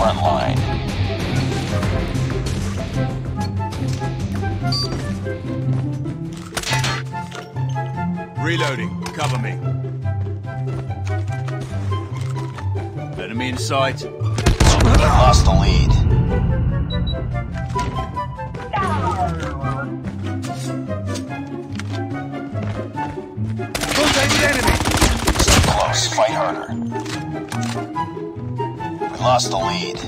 front line. Reloading. Cover me. Enemy in sight. We lost the lead. Contact enemy. Too close. Fight harder. Lost the lead.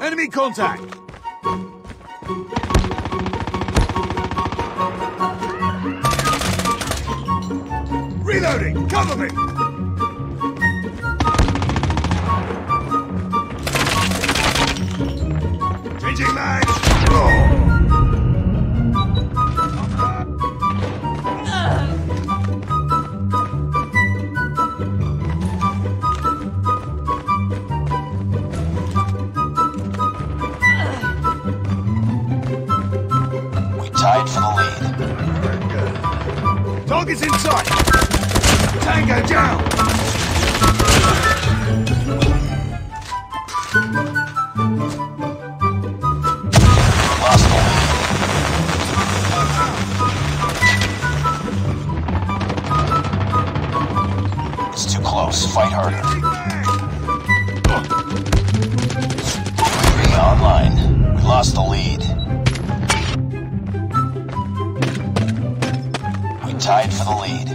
Enemy contact. Reloading. Cover me. Changing mag. We oh. Target's in sight. Tango down. It's too close. Fight harder. UAV online. We lost the lead. Tied for the lead.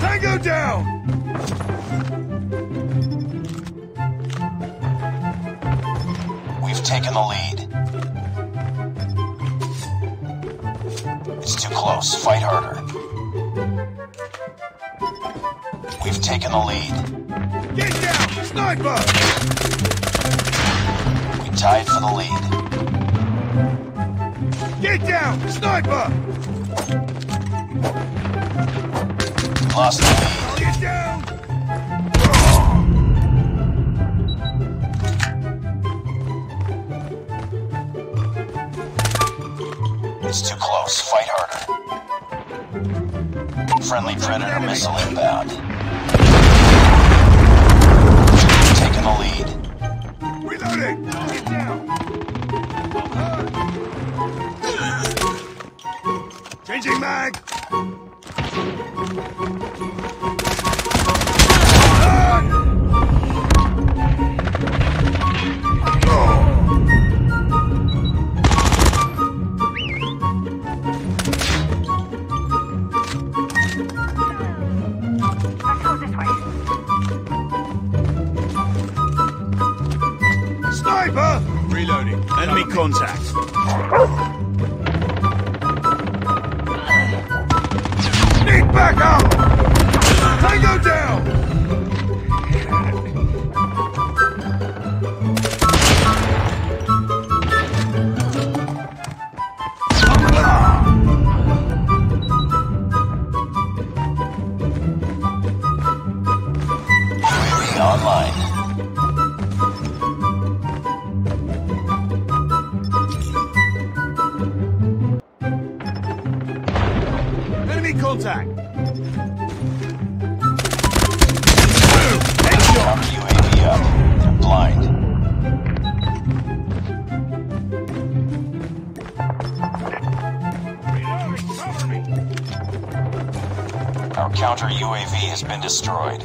Tango down. We've taken the lead. It's too close. Fight harder. We've taken the lead. Get down. Sniper. We tied for the lead. Get down. Sniper. Lost the lead. Down. It's too close. Fight harder. Friendly Predator missile inbound. Taking the lead. Reloading. Changing mag. Contact. Counter UAV up. Blind. Reloading. Cover me. Our counter UAV has been destroyed.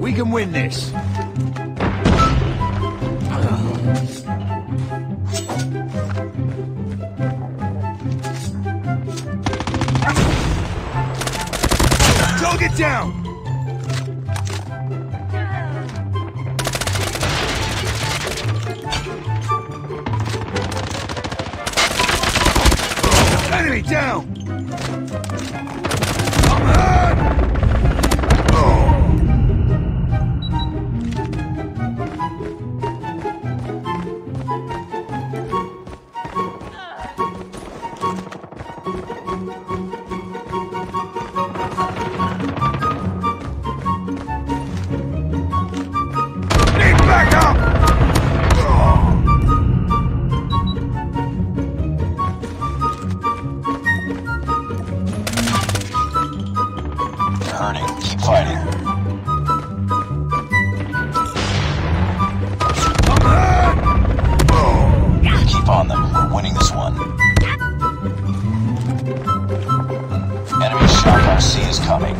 We can win this. Down. Enemy down. Need Keep on them. We're winning this one. Enemy Shock RC is coming.